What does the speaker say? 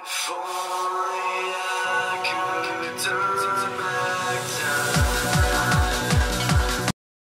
If